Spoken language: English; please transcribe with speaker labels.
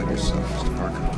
Speaker 1: about yourself, Mr. Parker.